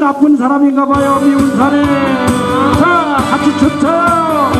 나쁜 사람인가 봐요 미운 사람. 자 같이 춤춰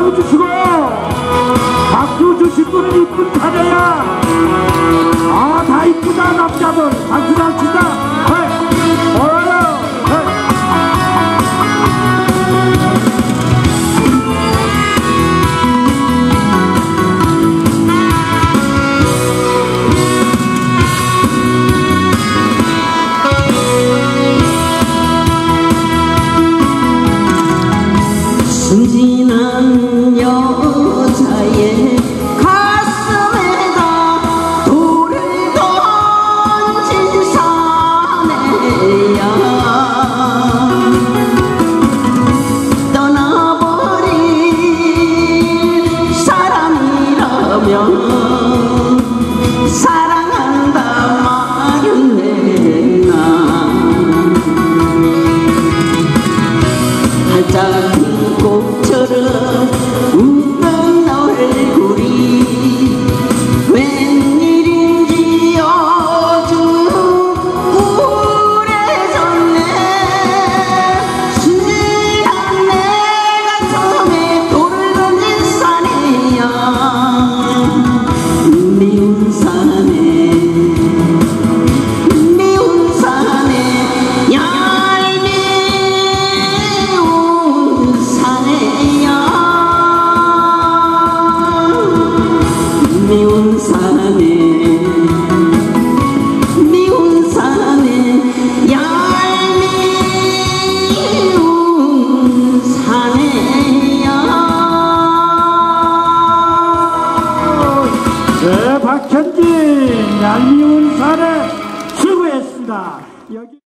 박수 주시고 박수 주실 분은 이쁜 사내야! 아 다 이쁘다 남자들 박수 잘 친다! 순진한 떠나버린 사람이라면 사랑한다 말은 했나. 활짝 핀 꽃처럼 네 박현진 얄미운 사내 수고했습니다. 여기